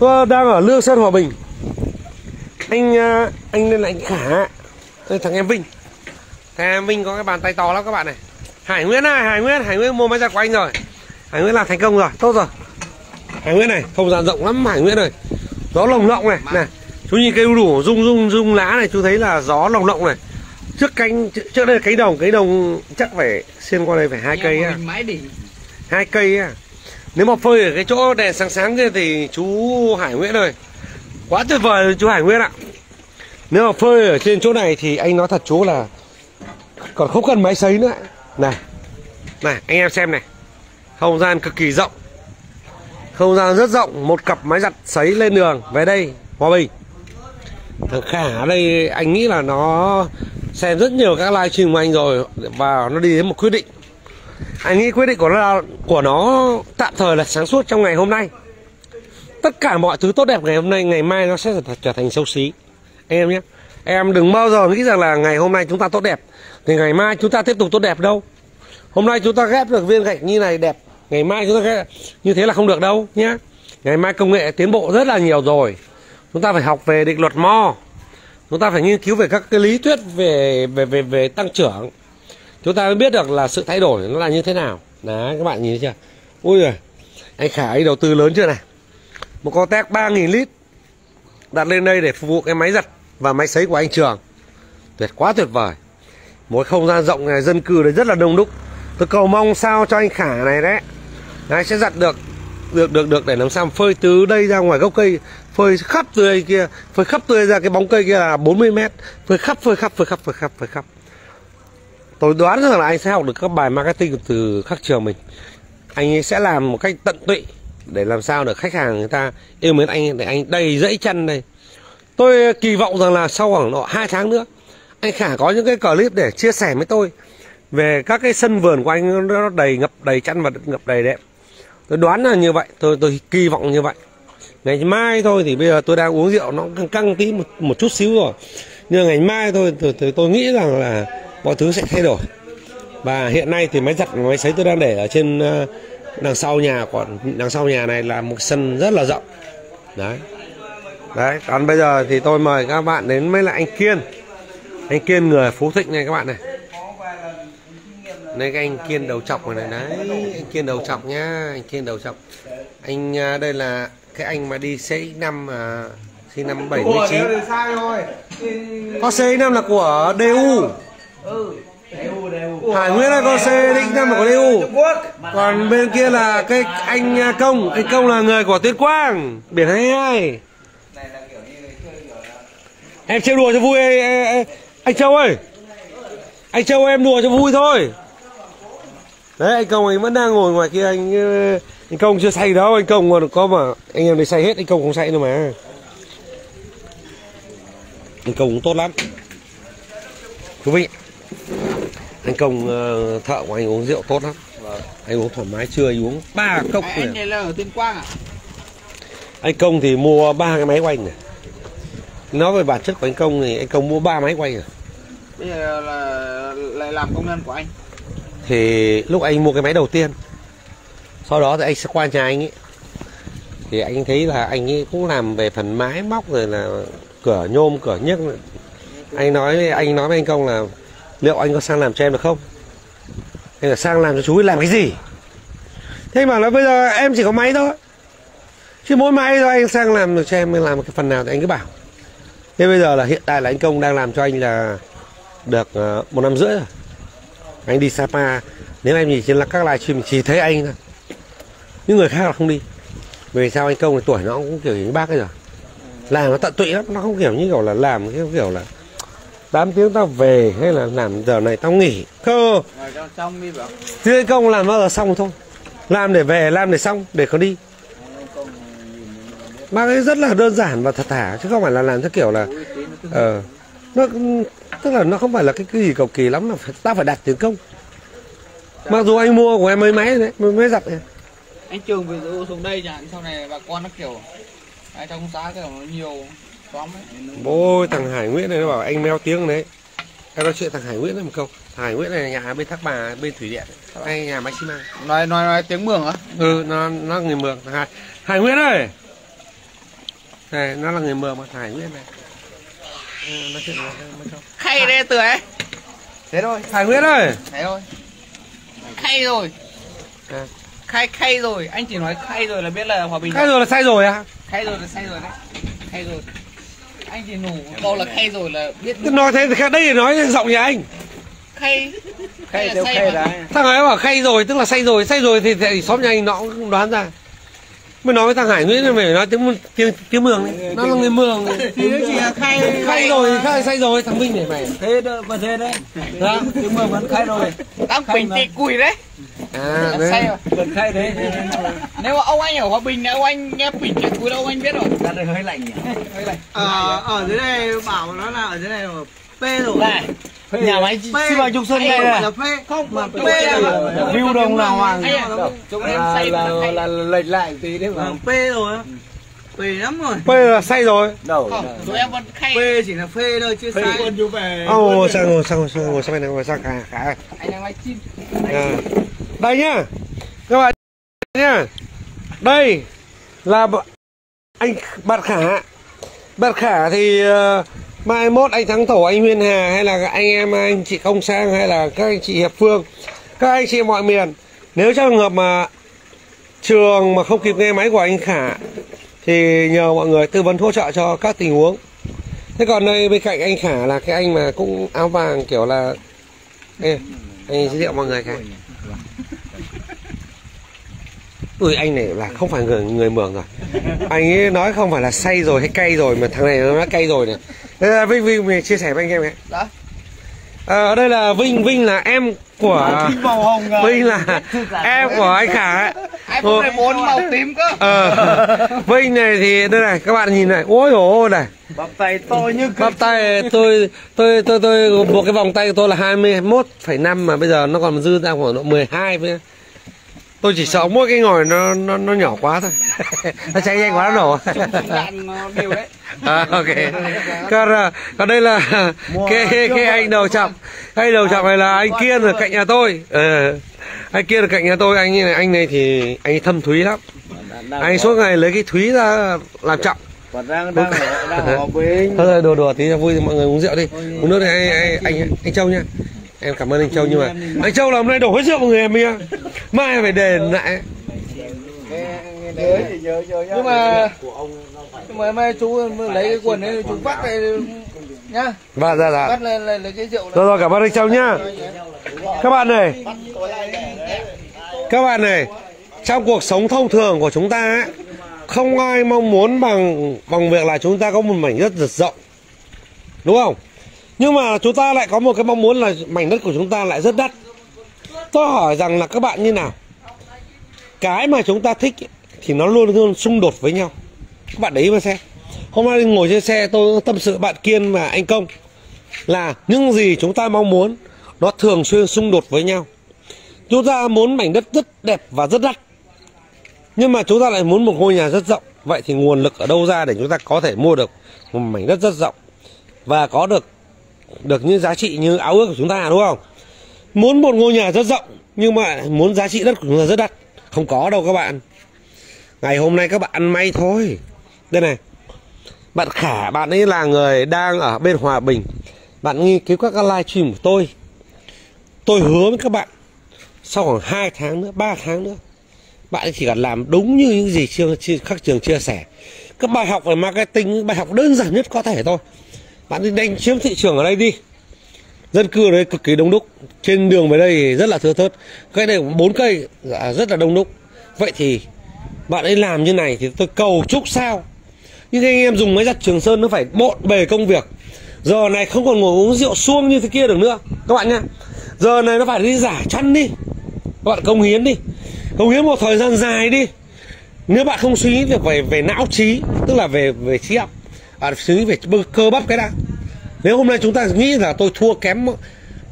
tôi đang ở lương sơn hòa bình. Anh à, anh là anh khả. Đây thằng em vinh. Thằng em vinh có cái bàn tay to lắm các bạn này. Hải nguyễn này hải nguyễn hải nguyễn mua máy giặt của anh rồi. Hải nguyễn làm thành công rồi tốt rồi. Hải nguyễn này không gian rộng lắm hải nguyễn này gió lồng lộng này này. Chú nhìn cây đu đủ rung rung rung lá này chú thấy là gió lồng lộng này. Trước cánh trước đây là cánh đồng cánh đồng chắc phải xuyên qua đây phải hai cây á. hai cây á nếu mà phơi ở cái chỗ đèn sáng sáng kia thì chú Hải Nguyễn ơi. Quá tuyệt vời chú Hải Nguyễn ạ. Nếu mà phơi ở trên chỗ này thì anh nói thật chú là còn không cần máy sấy nữa. Này này, anh em xem này. Không gian cực kỳ rộng. Không gian rất rộng, một cặp máy giặt sấy lên đường. Về đây, hòa bình. Thằng khả ở đây anh nghĩ là nó xem rất nhiều các livestream của anh rồi và nó đi đến một quyết định anh nghĩ quyết định của nó của nó tạm thời là sáng suốt trong ngày hôm nay. Tất cả mọi thứ tốt đẹp ngày hôm nay, ngày mai nó sẽ trở thành xấu xí. Anh em nhé. Em đừng bao giờ nghĩ rằng là ngày hôm nay chúng ta tốt đẹp, thì ngày mai chúng ta tiếp tục tốt đẹp đâu. Hôm nay chúng ta ghép được viên gạch như này đẹp, ngày mai chúng ta ghép như thế là không được đâu nhé. Ngày mai công nghệ tiến bộ rất là nhiều rồi. Chúng ta phải học về định luật mo. Chúng ta phải nghiên cứu về các cái lý thuyết về về về về tăng trưởng chúng ta mới biết được là sự thay đổi nó là như thế nào. Đấy, các bạn nhìn thấy chưa? Ui rồi anh khả anh đầu tư lớn chưa này? Một con tét 3.000 lít đặt lên đây để phục vụ cái máy giặt và máy sấy của anh trường. Tuyệt quá tuyệt vời. Một không gian rộng này, dân cư đấy rất là đông đúc. Tôi cầu mong sao cho anh khả này đấy. Đấy, sẽ giặt được được được được để làm sao phơi từ đây ra ngoài gốc cây, phơi khắp từ đây kia, phơi khắp từ đây ra cái bóng cây kia là 40 mét. Phơi khắp phơi khắp phơi khắp phơi khắp phơi khắp tôi đoán rằng là anh sẽ học được các bài marketing từ các trường mình. Anh ấy sẽ làm một cách tận tụy để làm sao được khách hàng người ta yêu mến anh để anh đầy dãy chân đây. Tôi ờ, kỳ vọng rằng là sau khoảng độ hai tháng nữa anh khả có những cái clip để chia sẻ với tôi về các cái sân vườn của anh nó đầy ngập đầy chăn và ngập đầy đẹp tôi đoán là như vậy tôi tôi kỳ vọng như vậy. Ngày mai thôi thì bây giờ tôi đang uống rượu nó căng căng tí một, một chút xíu rồi. Nhưng ngày mai thôi thì, thì tôi nghĩ rằng là mọi thứ sẽ thay đổi. Và hiện nay thì máy giặt máy sấy tôi đang để ở trên ờ, đằng sau nhà còn đằng sau nhà này là một sân rất là rộng. Đấy. Đấy còn bây giờ thì tôi mời các bạn đến với lại anh kiên. Anh kiên người phú thịnh này các bạn này. Đây cái anh kiên đầu chọc này đấy anh kiên đầu chọc nhá anh kiên đầu chọc. Anh à, đây là cái anh mà đi CX năm à, sinh năm 79 có CX năm là của DU Hải Nguyễn là có C định năm là của DU Còn bên kia là cái anh à, Công. Anh Công là người của Tuyết Quang. Biển 22 Em chơi đùa cho vui Anh Châu ơi. Anh Châu em đùa cho vui thôi. Đấy anh Công anh vẫn đang ngồi ngoài kia anh Anh Công chưa say đâu. Anh Công còn có mà Anh em này say hết Anh Công không say đâu mà. Anh Công cũng tốt lắm. Thú vị anh công uh, thợ của anh uống rượu tốt lắm. Vâng. anh uống thoải mái chưa anh uống? Ba cốc à, anh này. là ở tuyên quang à? Anh công thì mua ba cái máy quanh này. Nói về bản chất của anh công thì anh công mua ba máy quanh rồi bây giờ là lại làm công nhân của anh. Thì lúc anh mua cái máy đầu tiên sau đó thì anh sẽ qua nhà anh ấy. Thì anh thấy là anh ấy cũng làm về phần mái móc rồi là cửa nhôm cửa nhấc anh nói anh nói với anh công là liệu anh có sang làm cho em được không? Hay là sang làm cho chú ấy làm cái gì? Thế mà nói bây giờ em chỉ có máy thôi. Chứ mỗi máy thôi anh sang làm được cho em làm một cái phần nào thì anh cứ bảo. Thế bây giờ là hiện tại là anh công đang làm cho anh là được ờ, một năm rưỡi rồi. Anh đi sapa, nếu em nhìn trên các livestream chỉ thấy anh thôi. Những người khác là không đi. Vì sao anh công thì tuổi nó cũng kiểu như bác ấy rồi. Làm nó tận tụy lắm, nó không kiểu như kiểu là làm cái kiểu là 8 tiếng tao về hay là làm giờ này tao nghỉ. Không. chứ công làm bao giờ xong thôi. Làm để về làm để xong để có đi. Mà cái rất là đơn giản và thật thả chứ không phải là làm theo kiểu là ờ nó tức là nó không phải là cái, cái gì cầu kỳ lắm mà phải, tao phải đặt tiền công. Mặc dù anh mua của em mấy máy đấy mấy máy giặt này anh trường ví dụ xuống đây nhà sau này bà con nó kiểu ai trong xã kiểu nó nhiều. Ôi thằng Hải Nguyễn này nó bảo anh meo tiếng đấy. Em nói chuyện thằng Hải Nguyễn này một câu. Hải Nguyễn này nhà bên Thác Bà, bên Thủy Điện. Hay nhà máy xi măng Nói, nói, nói tiếng Mường á. Ừ, nó, nó người Mường. Hải, Hải Nguyễn ơi! Đây nó là người mường mà hải nguyên này. Ừ, nói chuyện với cháu. khay đây ấy. Thế thôi hải nguyên ơi! Thế thôi. Khay rồi. À. khay khay rồi. Anh chỉ nói khay rồi là biết là hòa bình cái rồi là sai rồi à? Khay rồi là say rồi đấy. Khay rồi anh chỉ nổ câu là khay rồi là biết nói thế thì đây thì nói giọng nhà anh khay Khay khay mà. đấy. thằng ấy bảo khay rồi tức là say rồi say rồi thì, thì xóm nhà anh nó cũng đoán ra mới nói với thằng hải nguyễn là phải nói tiếng tiếng tiếng mường đấy nó là người mường Thì chỉ là khay khay rồi khay say rồi thằng minh này mày Thế đó, mà thế đấy. Đó. Nhưng mà vẫn khay rồi. đang bình tị cùi đấy à là đấy say rồi Vẫn khay đấy. là nếu mà ông anh ở hòa bình nếu anh nghe bình tị cùi đâu ông anh biết rồi Ra đây hơi lạnh nhỉ. Hơi lạnh. Ờ, ở dưới này bảo nó là ở dưới này là phê rồi Này, nhà máy phê. xi măng Trung Anh đây này. là phê. Không mà phê là là View đồng nào hoàng. là, say là, là là, là lệch lại tí đấy mà. Vâng, phê rồi. Phê lắm rồi. Giờ là say rồi. Đầu. em vẫn khay. Phê chỉ là phê thôi chưa Phê sai. quân chú về. Ồ, sang ngồi sang ngồi sang ngồi sang này ngồi sang cả cả. Anh đang live stream. À. đây nhá. Các bạn nhá. Đây là anh bạn khả. Bạn khả thì ờ, mai mốt anh thắng thổ anh huyên hà hay là anh em anh chị công sang hay là các anh chị hiệp phương? Các anh chị mọi miền nếu trong trường hợp mà trường mà không kịp nghe máy của anh khả thì nhờ mọi người tư vấn hỗ trợ cho các tình huống. Thế còn đây bên cạnh anh khả là cái anh mà cũng áo vàng kiểu là Ê, anh giới thiệu mọi người cái. Ui anh này là không phải người người mường rồi Anh ấy nói không phải là say rồi hay cay rồi Mà thằng này nó cay rồi này. Vinh Vinh mình chia sẻ với anh em ấy Đó. Ờ, ở đây là Vinh Vinh là em của Màu hồng à. Vinh là em của anh Khả ấy. iPhone này bốn màu tím cơ Ờ Vinh này thì đây này các bạn nhìn này Ôi dồi ôi này Bắp tay to như Bắp tay tôi tôi tôi tôi buộc cái vòng tay của tôi là 21,5 mà bây giờ nó còn dư ra khoảng độ 12 với tôi chỉ sợ mỗi cái ngòi nó nó nó nhỏ quá thôi. Nó cháy nhanh quá nó nổ đạn nó đều đấy. À, ok. Còn à, còn đây là cái cái anh đầu chọc. Anh đầu chọc này là anh kiên ở cạnh nhà tôi. Ờ. Anh kiên ở cạnh nhà tôi anh này anh này thì anh ấy thâm thúy lắm. Anh suốt ngày lấy cái thúy ra làm trọng Còn đang đang ở đang ở Hòa Bình. thôi thôi đùa đùa tí cho vui mọi người uống rượu đi. Uống nước này anh anh anh, anh châu nha em cảm ơn anh châu nhưng mà anh châu là hôm nay đổ hết rượu mọi người em nha mai phải đền lại. nhưng mà nhưng mà mai chú lấy cái quần ấy chú vắt này nhá. Và dạ dạ. Vắt lên lấy, lấy cái rượu rồi rồi cảm ơn anh châu nhá. Các bạn này. Các bạn này trong cuộc sống thông thường của chúng ta ấy, không ai mong muốn bằng bằng việc là chúng ta có một mảnh đất rất rộng. Đúng không nhưng mà chúng ta lại có một cái mong muốn là mảnh đất của chúng ta lại rất đắt. Tôi hỏi rằng là các bạn như nào? Cái mà chúng ta thích thì nó luôn luôn xung đột với nhau. Các bạn để ý mà xem. Hôm nay ngồi trên xe tôi tâm sự bạn kiên và anh công là những gì chúng ta mong muốn nó thường xuyên xung đột với nhau. Chúng ta muốn mảnh đất rất đẹp và rất đắt, nhưng mà chúng ta lại muốn một ngôi nhà rất rộng. Vậy thì nguồn lực ở đâu ra để chúng ta có thể mua được một mảnh đất rất rộng và có được được những giá trị như áo ước của chúng ta, đúng không? Muốn một ngôi nhà rất rộng, nhưng mà muốn giá trị đất của chúng ta rất đắt, không có đâu các bạn. Ngày hôm nay các bạn ăn may thôi. Đây này, bạn khả, bạn ấy là người đang ở bên hòa bình. Bạn nghiên cứu các live stream của tôi. Tôi hứa với các bạn, sau khoảng 2 tháng nữa 3 tháng nữa, bạn ấy chỉ cần làm đúng như những gì các trường chia sẻ. Các bài học về marketing, bài học đơn giản nhất có thể thôi bạn đi đánh chiếm thị trường ở đây đi. Dân cư ở đây cực kỳ đông đúc. Trên đường về đây rất là thưa thớt. Cái này bốn cây dạ, rất là đông đúc. Vậy thì bạn ấy làm như này thì tôi cầu chúc sao? Nhưng anh em dùng máy giặt trường sơn nó phải bộn bề công việc. Giờ này không còn ngồi uống rượu xuông như thế kia được nữa. Các bạn nhá. Giờ này nó phải đi giả chăn đi. Các bạn công hiến đi. Công hiến một thời gian dài đi. Nếu bạn không suy nghĩ về về, về não trí tức là về về trí bạn à, suy nghĩ về cơ bắp cái đã. Nếu hôm nay chúng ta nghĩ là tôi thua kém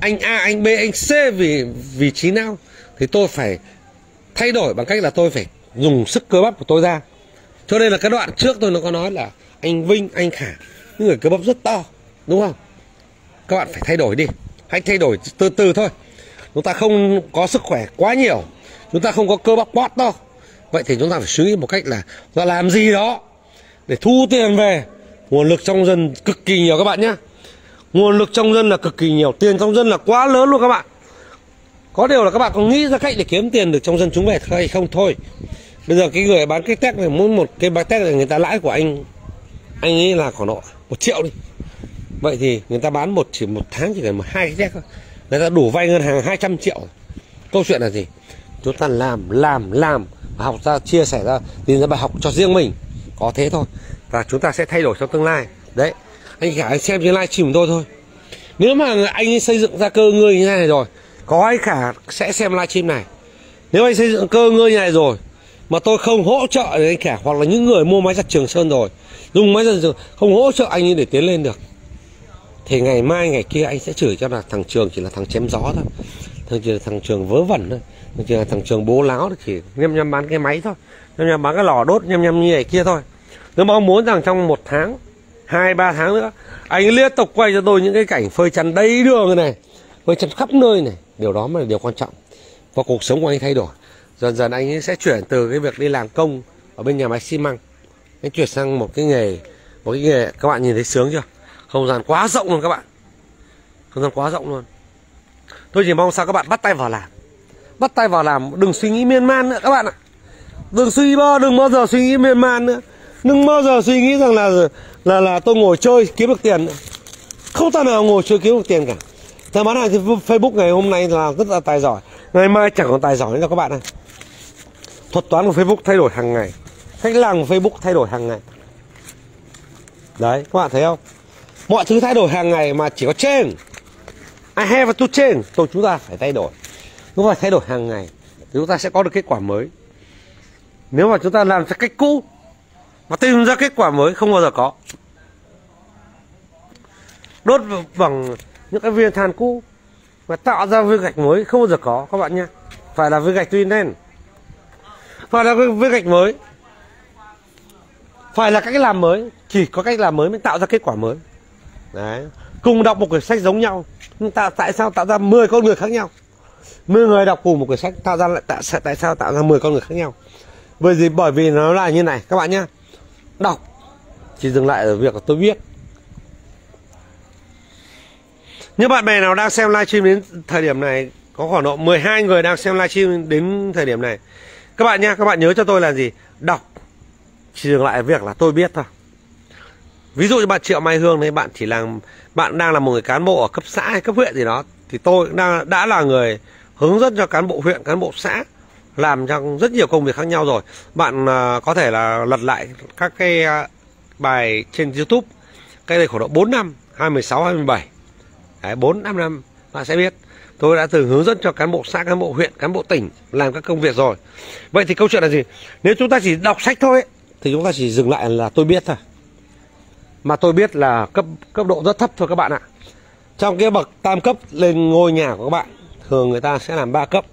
anh A anh B anh C vì vì trí não thì tôi phải thay đổi bằng cách là tôi phải dùng sức cơ bắp của tôi ra. Cho nên là cái đoạn trước tôi nó có nói là anh Vinh anh Khả những người cơ bắp rất to đúng không? Các bạn phải thay đổi đi. Hãy thay đổi từ từ thôi. Chúng ta không có sức khỏe quá nhiều. Chúng ta không có cơ bắp quá to. Vậy thì chúng ta phải suy nghĩ một cách là là làm gì đó để thu tiền về nguồn lực trong dân cực kỳ nhiều các bạn nhé. Nguồn lực trong dân là cực kỳ nhiều, tiền trong dân là quá lớn luôn các bạn. Có điều là các bạn có nghĩ ra cách để kiếm tiền được trong dân chúng về hay không? Thôi, bây giờ cái người bán cái tét này muốn một cái test này người ta lãi của anh anh ấy là khoảng độ một triệu đi. Vậy thì người ta bán một, chỉ một tháng chỉ cần một hai cái tét thôi. Người ta đủ vay ngân hàng 200 triệu. Câu chuyện là gì? Chúng ta làm làm làm và học ra, chia sẻ ra, tìm ra bài học cho riêng mình. Có thế thôi và chúng ta sẽ thay đổi trong tương lai. Đấy. Anh khả anh xem trên live stream của tôi thôi. Nếu mà anh xây dựng ra cơ ngơi như thế này rồi, có anh khả sẽ xem live stream này? Nếu anh xây dựng cơ ngơi như này rồi, mà tôi không hỗ trợ anh khả hoặc là những người mua máy giặt trường sơn rồi, dùng máy giặt trường không hỗ trợ anh ấy để tiến lên được, thì ngày mai, ngày kia anh sẽ chửi cho là thằng trường chỉ là thằng chém gió thôi. Thằng trường thằng trường vớ vẩn thôi. Thằng trường thằng trường bố láo thì chỉ nhăm nhăm bán cái máy thôi. Nhăm nhăm bán cái lò đốt nhăm nhăm như này kia thôi tôi mong muốn rằng trong một tháng, hai, ba tháng nữa, anh liên tục quay cho tôi những cái cảnh phơi chăn đầy đường này, phơi chăn khắp nơi này. Điều đó mới là điều quan trọng. Và cuộc sống của anh thay đổi. Dần dần anh ấy sẽ chuyển từ cái việc đi làm công ở bên nhà máy xi măng, anh chuyển sang một cái nghề, một cái nghề. Các bạn nhìn thấy sướng chưa? Không gian quá rộng luôn các bạn. Không gian quá rộng luôn. Tôi chỉ mong sao các bạn bắt tay vào làm. Bắt tay vào làm, đừng suy nghĩ miên man nữa các bạn ạ. Đừng suy bao đừng bao giờ suy nghĩ miên man nữa đừng bao giờ suy nghĩ rằng là là là tôi ngồi chơi kiếm được tiền. Không ta nào ngồi chơi kiếm được tiền cả. Thằng bán hàng trên facebook ngày hôm nay là rất là tài giỏi. Ngày mai chẳng còn tài giỏi nữa các bạn ơi thuật toán của facebook thay đổi hàng ngày. Cách làm của facebook thay đổi hàng ngày. Đấy, các bạn thấy không? Mọi thứ thay đổi hàng ngày mà chỉ có trên. I have to change. Tôi, chúng ta phải thay đổi. Chúng ta phải thay đổi hàng ngày. Chúng ta sẽ có được kết quả mới. Nếu mà chúng ta làm theo cách cũ mà tìm ra kết quả mới không bao giờ có. Đốt bằng những cái viên than cũ và tạo ra viên gạch mới không bao giờ có các bạn nhé. Phải là viên gạch tuy đen phải là viên gạch mới. Phải là cách làm mới. Chỉ có cách làm mới mới tạo ra kết quả mới. Đấy. Cùng đọc một quyển sách giống nhau. Nhưng tạo tại sao tạo ra 10 con người khác nhau? 10 người đọc cùng một quyển sách tạo ra lại tại, tại sao tạo ra 10 con người khác nhau? Bởi vì bởi vì nó là như này các bạn nhé đọc. Chỉ dừng lại ở việc là tôi biết những bạn bè nào đang xem livestream đến thời điểm này, có khoảng độ 12 người đang xem livestream đến thời điểm này. Các bạn nhé các bạn nhớ cho tôi là gì? Đọc. Chỉ dừng lại ở việc là tôi biết thôi. Ví dụ như bạn triệu mai hương đấy, bạn chỉ là, bạn đang là một người cán bộ ở cấp xã hay cấp huyện gì đó, thì tôi đang, đã là người hướng dẫn cho cán bộ huyện, cán bộ xã làm trong rất nhiều công việc khác nhau rồi. Bạn uh, có thể là lật lại các cái uh, bài trên youtube cái này khoảng độ 4 năm 26 27 Đấy, 4 5 năm bạn sẽ biết. Tôi đã từng hướng dẫn cho cán bộ xã cán bộ huyện cán bộ tỉnh làm các công việc rồi. Vậy thì câu chuyện là gì? Nếu chúng ta chỉ đọc sách thôi ấy, thì chúng ta chỉ dừng lại là tôi biết thôi. Mà tôi biết là cấp cấp độ rất thấp thôi các bạn ạ. Trong cái bậc tam cấp lên ngôi nhà của các bạn thường người ta sẽ làm ba cấp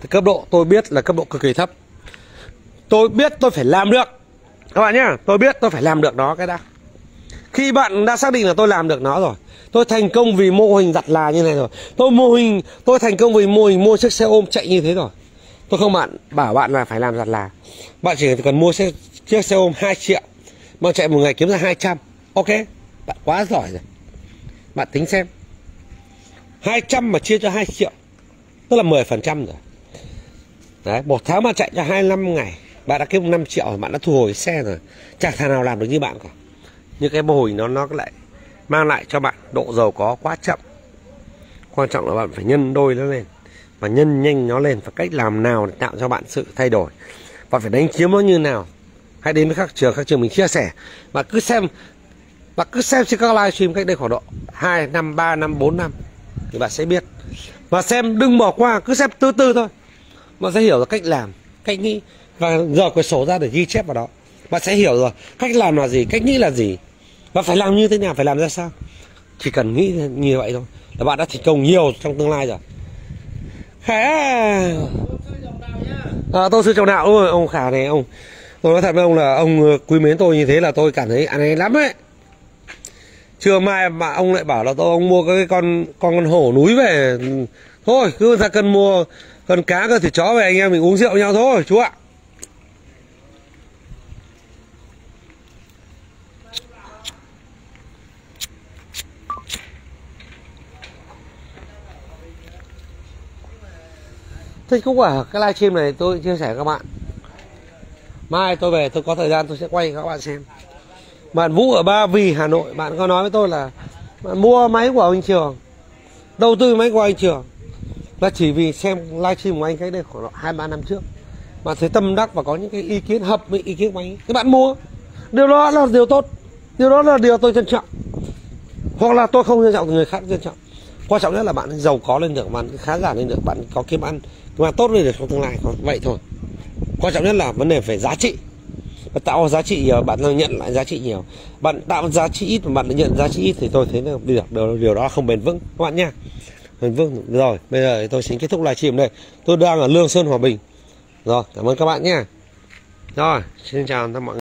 thì cấp độ tôi biết là cấp độ cực kỳ thấp. Tôi biết tôi phải làm được. Các bạn nhá tôi biết tôi phải làm được nó cái đã. Khi bạn đã xác định là tôi làm được nó rồi tôi thành công vì mô hình giặt là như này rồi. Tôi mô hình tôi thành công vì mô hình mua chiếc xe ôm chạy như thế rồi. Tôi không bạn bảo bạn là phải làm giặt là. Bạn chỉ cần mua xe, chiếc xe ôm 2 triệu bạn chạy một ngày kiếm ra 200 ok bạn quá giỏi rồi. Bạn tính xem. 200 mà chia cho 2 triệu tức là 10 phần trăm rồi đấy, một tháng mà chạy cho 25 ngày. Bạn đã kiếm 5 triệu rồi bạn đã thu hồi xe rồi. Chẳng thằng nào làm được như bạn cả. Nhưng cái mô hình nó nó lại mang lại cho bạn độ giàu có quá chậm. Quan trọng là bạn phải nhân đôi nó lên, và nhân nhanh nó lên, và cách làm nào để tạo cho bạn sự thay đổi. Và phải đánh chiếm nó như nào. Hãy đến với các trường các trường mình chia sẻ. Và cứ xem và cứ xem trên các livestream cách đây khoảng độ 2 năm 3 năm 4 năm, thì bạn sẽ biết. Và xem, đừng bỏ qua, cứ xem từ từ thôi bạn sẽ hiểu được cách làm cách nghĩ. Và giờ quyển sổ ra để ghi chép vào đó. Bạn sẽ hiểu rồi cách làm là gì cách nghĩ là gì. Và phải làm như thế nào phải làm ra sao? Chỉ cần nghĩ như vậy thôi. Là bạn đã thành công nhiều trong tương lai rồi. À, tôi sư chồng đạo ôi ông khả này ông. Tôi nói thật với ông là ông ờ, quý mến tôi như thế là tôi cảm thấy anh ấy lắm ấy. Chưa mai mà ông lại bảo là tôi ông mua cái con con con hổ núi về. Thôi cứ ra cân mua còn cá cơ thì chó về anh em mình uống rượu nhau thôi, chú ạ. Thích cũng ở cái livestream này tôi chia sẻ các bạn. Mai tôi về, tôi có thời gian tôi sẽ quay các bạn xem. Bạn Vũ ở Ba Vì, Hà Nội, Bạn có nói với tôi là Bạn mua máy của anh Trường, Đầu tư máy của anh Trường. Là chỉ vì xem livestream của anh cách đây khoảng hai ba năm trước. Bạn thấy tâm đắc và có những cái ý kiến hợp với ý kiến của anh Thì bạn mua Điều đó là điều tốt. Điều đó là điều tôi trân trọng. Hoặc là tôi không trân trọng thì người khác trân trọng. Quan trọng nhất là bạn giàu có lên được bạn khá giả lên được bạn có kiếm ăn kiếm ăn tốt lên được trong tương lai vậy thôi. Quan trọng nhất là vấn đề về giá trị. Và tạo giá trị nhiều bạn nhận lại giá trị nhiều. Bạn tạo giá trị ít mà bạn nhận giá trị ít thì tôi thấy là điều, điều đó không bền vững. Các bạn nha Vâng, vâng rồi, bây giờ tôi xin kết thúc livestream đây. Tôi đang ở lương sơn, hòa bình. Rồi, cảm ơn các bạn nhé. Rồi, xin chào tất cả mọi người.